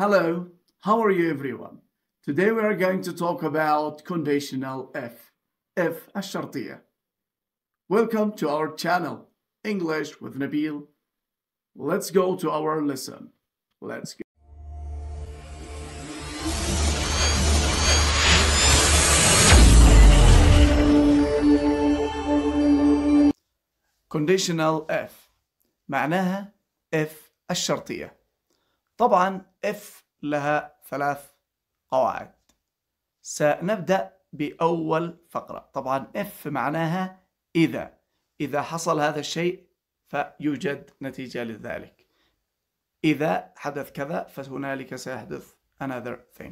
Hello, how are you everyone? Today we are going to talk about conditional if, if الشرطية. Welcome to our channel, English with Nabil. Let's go to our lesson. Let's go. Conditional if معناها if الشرطية طبعا if لها ثلاث قواعد. سنبدأ بأول فقرة. طبعا if معناها إذا. إذا حصل هذا الشيء فيوجد نتيجة لذلك. إذا حدث كذا فهنالك سيحدث another thing.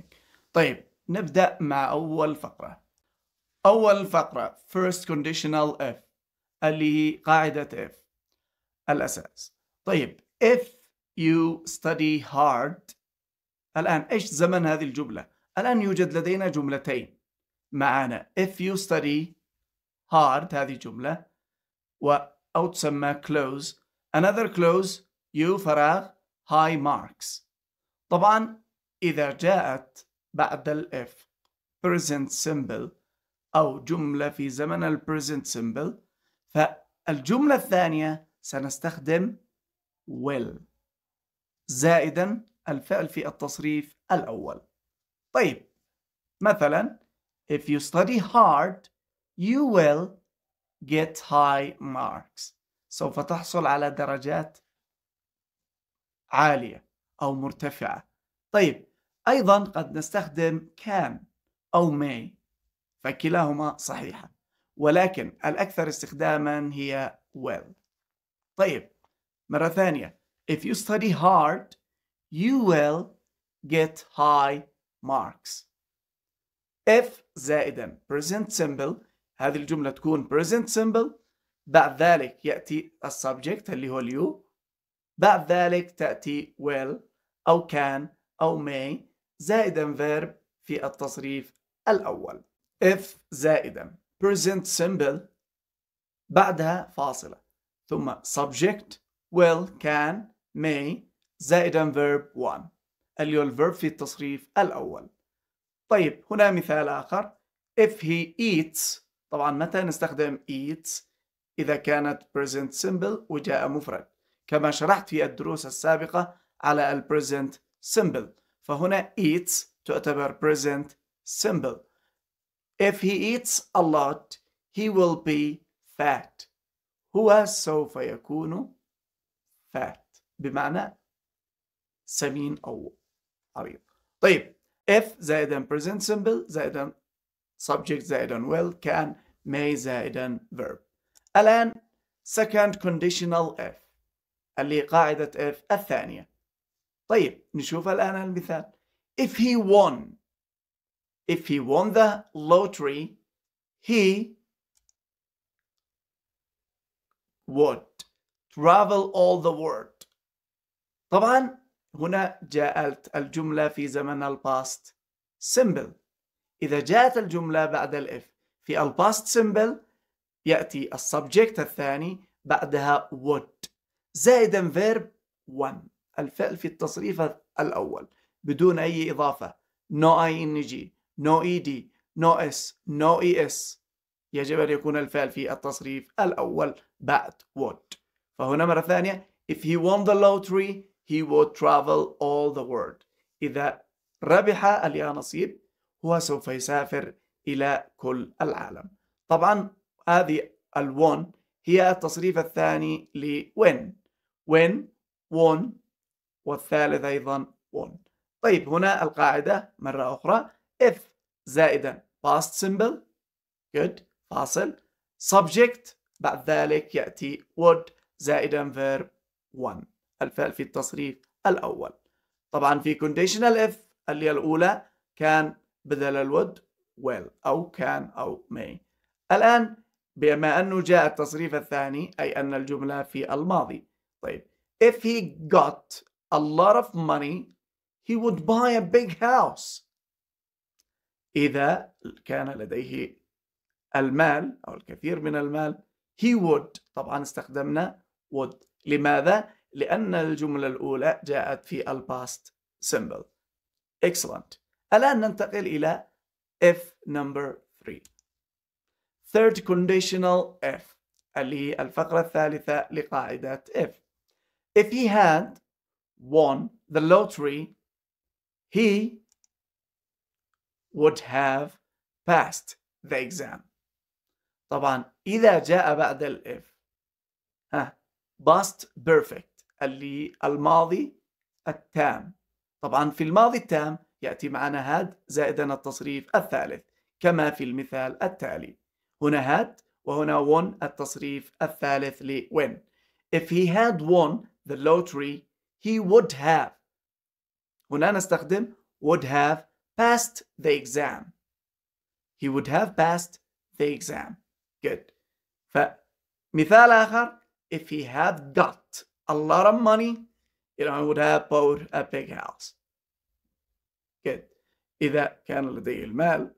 طيب نبدأ مع أول فقرة. أول فقرة first conditional if اللي هي قاعدة if الأساس. طيب if you study hard. الآن إيش زمن هذه الجملة؟ الآن يوجد لدينا جملتين معنا. If you study hard هذه جملة و أو تسمى close. Another close you فراغ high marks. طبعا إذا جاءت بعد ال if present simple أو جملة في زمن ال present simple فالجملة الثانية سنستخدم will. زائدا الفعل في التصريف الأول. طيب مثلا if you study hard you will get high marks. سوف تحصل على درجات عالية أو مرتفعة. طيب أيضا قد نستخدم can أو may فكلاهما صحيحة. ولكن الأكثر استخداما هي will. طيب مرة ثانية. if you study hard you will get high marks if زائدا present simple هذه الجملة تكون present simple بعد ذلك يأتي السبجكت اللي هو اليو بعد ذلك تأتي will أو can أو may زائدا verb في التصريف الأول if زائدا present simple بعدها فاصلة ثم subject will can may زائدا verb 1 اللي هو الverb في التصريف الأول. طيب هنا مثال آخر. If he eats طبعا متى نستخدم eats إذا كانت present simple وجاء مفرد. كما شرحت في الدروس السابقة على ال present simple فهنا eats تعتبر present simple if he eats a lot he will be fat. هو سوف يكون fat. بمعنى سمين أو عريض طيب if زائدا present simple زائدا subject زائدا will can may زائدا verb الآن second conditional if اللي قاعدة if الثانية طيب نشوف الآن المثال if he won if he won the lottery he would travel all the world طبعا هنا جاءت الجملة في زمن الباست simple إذا جاءت الجملة بعد ال if في ال past simple يأتي ال subject الثاني بعدها would. زائدا verb one الفعل في التصريف الأول بدون أي إضافة. No ing no ed no s no es يجب أن يكون الفعل في التصريف الأول بعد would. فهنا مرة ثانية if he won the lottery he would travel all the world. إذا ربح اليانصيب هو سوف يسافر إلى كل العالم. طبعا هذه الون هي التصريف الثاني لوين when. Won والثالث أيضا won طيب هنا القاعدة مرة أخرى. If زائدا past simple good فاصل. Subject بعد ذلك يأتي would زائدا verb one. الفعل في التصريف الأول. طبعا في conditional if اللي الأولى كان بدل الود will أو كان أو may. الآن بما أنه جاء التصريف الثاني أي أن الجملة في الماضي. طيب if he got a lot of money he would buy a big house. إذا كان لديه المال أو الكثير من المال he would. طبعا استخدمنا would. لماذا؟ لأن الجملة الأولى جاءت في الباست simple excellent الآن ننتقل إلى if number 3 third conditional if اللي هي الفقرة الثالثة لقاعدة if if he had won the lottery he would have passed the exam طبعا إذا جاء بعد الإف ها past perfect اللي الماضي التام. طبعا في الماضي التام يأتي معنا هاد زائدا التصريف الثالث كما في المثال التالي. هنا هاد وهنا won التصريف الثالث ل when if he had won the lottery he would have. هنا نستخدم would have passed the exam. He would have passed the exam. Good. فمثال آخر if he had got a lot of money you know, he would have bought a big house good إذا كان لديه المال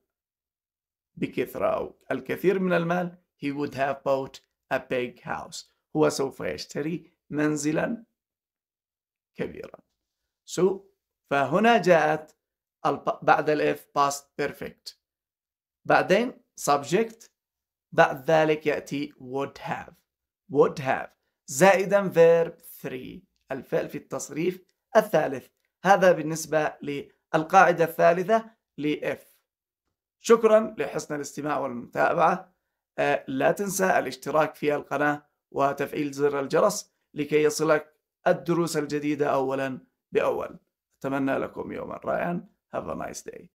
بكثرة أو الكثير من المال he would have bought a big house هو سوف يشتري منزلا كبيرا so فهنا جاءت بعد الاف past perfect بعدين subject بعد ذلك يأتي would have would have زائدا verb 3 الفعل في التصريف الثالث. هذا بالنسبة للقاعدة الثالثة ل if شكرا لحسن الاستماع والمتابعة. آه، لا تنسى الاشتراك في القناة وتفعيل زر الجرس لكي يصلك الدروس الجديدة أولا بأول. أتمنى لكم يوما رائعا. Have a nice day.